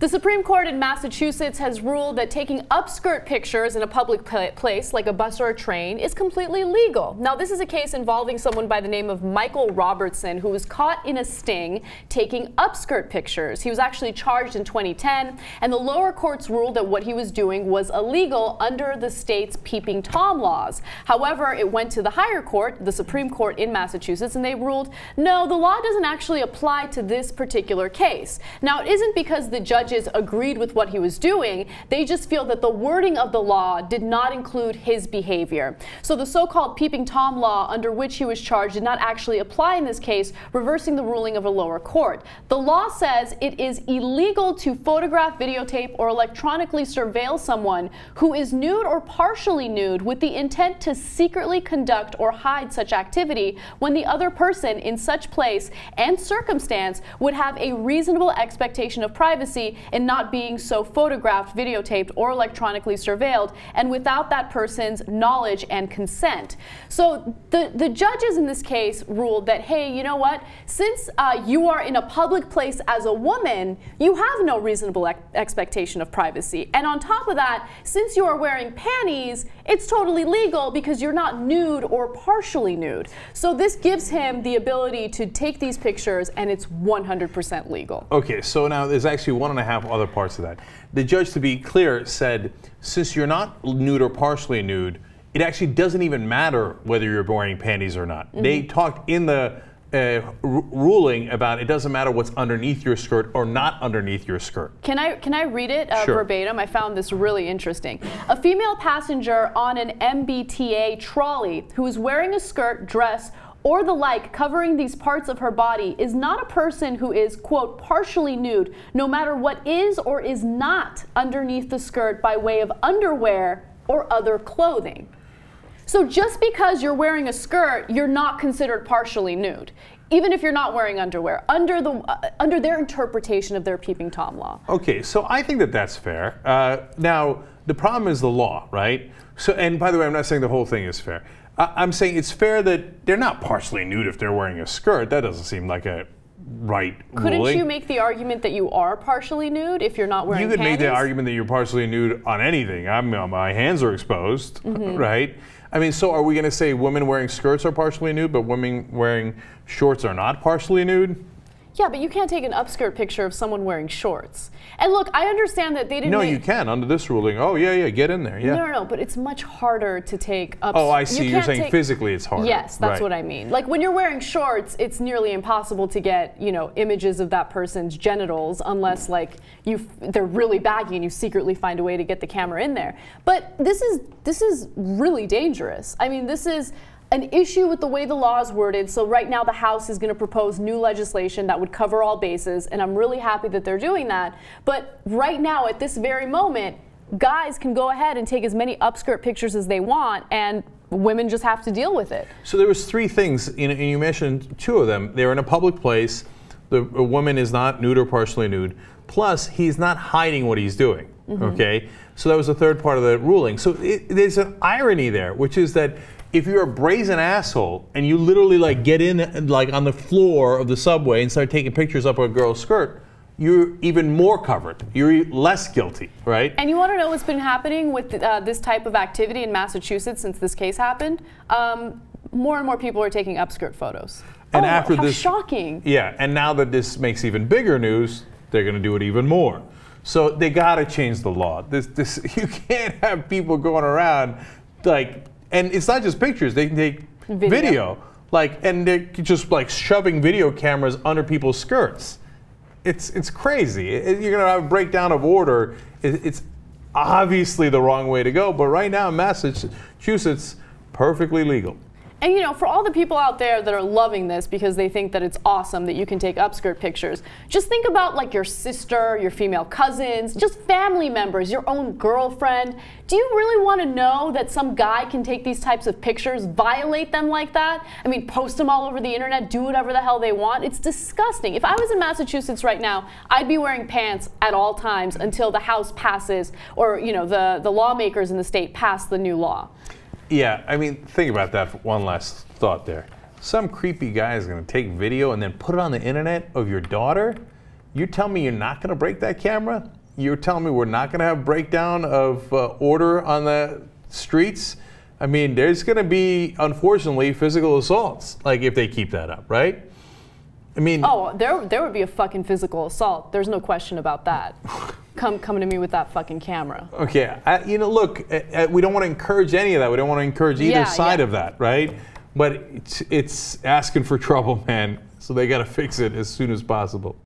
The Supreme Court in Massachusetts has ruled that taking upskirt pictures in a public place like a bus or a train is completely legal. Now, this is a case involving someone by the name of Michael Robertson who was caught in a sting taking upskirt pictures. He was actually charged in 2010, and the lower courts ruled that what he was doing was illegal under the state's peeping Tom laws. However, it went to the higher court, the Supreme Court in Massachusetts, and they ruled no, the law doesn't actually apply to this particular case. Now, it isn't because the judge judges agreed with what he was doing. They just feel that the wording of the law did not include his behavior. So the so-called peeping Tom law under which he was charged did not actually apply in this case, reversing the ruling of a lower court. The law says it is illegal to photograph, videotape, or electronically surveil someone who is nude or partially nude with the intent to secretly conduct or hide such activity when the other person in such place and circumstance would have a reasonable expectation of privacy in not being so photographed, videotaped, or electronically surveilled, and without that person's knowledge and consent. So the, the judges in this case ruled that, hey, you know what? Since uh, you are in a public place as a woman, you have no reasonable ex expectation of privacy. And on top of that, since you are wearing panties, it's totally legal because you're not nude or partially nude. So this gives him the ability to take these pictures and it's 100% legal. Okay, so now there's actually one and a half have other parts of that. The judge, to be clear, said since you're not nude or partially nude, it actually doesn't even matter whether you're wearing panties or not. Mm-hmm. They talked in the uh, ruling about it doesn't matter what's underneath your skirt or not underneath your skirt. Can I can I read it uh, sure. verbatim? I found this really interesting. A female passenger on an MBTA trolley who is wearing a skirt, dress, or the like covering these parts of her body is not a person who is, quote, partially nude, no matter what is or is not underneath the skirt by way of underwear or other clothing. So just because you're wearing a skirt, you're not considered partially nude. Even if you're not wearing underwear, under the uh, under their interpretation of their peeping tom law. Okay, so I think that that's fair. Uh, now the problem is the law, right? So, and by the way, I'm not saying the whole thing is fair. I'm saying it's fair that they're not partially nude if they're wearing a skirt. That doesn't seem like a right Couldn't ruling. you make the argument that you are partially nude if you're not wearing a skirt? You could panties? make the argument that you're partially nude on anything. I'm, uh, my hands are exposed, mm-hmm. right? I mean, so are we going to say women wearing skirts are partially nude, but women wearing shorts are not partially nude? Yeah, but you can't take an upskirt picture of someone wearing shorts. And look, I understand that they didn't. No, make, you can under this ruling. Oh yeah, yeah, get in there. Yeah. No, no, no. But it's much harder to take up. Oh, I see. You are saying take, physically it's harder. Yes, that's right. what I mean. Like when you're wearing shorts, it's nearly impossible to get you know images of that person's genitals unless like you they're really baggy and you secretly find a way to get the camera in there. But this is this is really dangerous. I mean, this is an issue with the way the law is worded. So right now the House is going to propose new legislation that would cover all bases, and I'm really happy that they're doing that. But right now, at this very moment, guys can go ahead and take as many upskirt pictures as they want, and women just have to deal with it. So there was three things, and you mentioned two of them. They're in a public place. The woman is not nude or partially nude. Plus, he's not hiding what he's doing. Mm-hmm. Okay, so that was the third part of the ruling. So it, there's an irony there, which is that if you're a brazen asshole and you literally like get in like on the floor of the subway and start taking pictures up a girl's skirt, you're even more covered. You're less guilty, right? And you want to know what's been happening with uh, this type of activity in Massachusetts since this case happened? Um, more and more people are taking upskirt photos. And oh, after how this, shocking! Yeah, and now that this makes even bigger news, they're going to do it even more. So they got to change the law. This, this, you can't have people going around like and it's not just pictures; they can take video. video. Like, and they're just like shoving video cameras under people's skirts. It's it's crazy. You're gonna have a breakdown of order. It's obviously the wrong way to go. But right now, in Massachusetts, perfectly legal. And you know, for all the people out there that are loving this because they think that it's awesome that you can take upskirt pictures, just think about like your sister, your female cousins, just family members, your own girlfriend. Do you really want to know that some guy can take these types of pictures, violate them like that? I mean, post them all over the internet, do whatever the hell they want. It's disgusting. If I was in Massachusetts right now, I'd be wearing pants at all times until the House passes or, you know, the, the lawmakers in the state pass the new law. Yeah, I mean, think about that one last thought there. Some creepy guy is going to take video and then put it on the internet of your daughter. You tell me you're not going to break that camera? You're telling me we're not going to have breakdown of uh, order on the streets? I mean, there's going to be, unfortunately, physical assaults, like if they keep that up, right? I mean, Oh, there, there would be a fucking physical assault. There's no question about that. Come, coming to me with that fucking camera. Okay, I, you know, look, uh, uh, we don't want to encourage any of that. We don't want to encourage either Yeah, side yeah. of that, right? But it's, it's asking for trouble, man. So they got to fix it as soon as possible.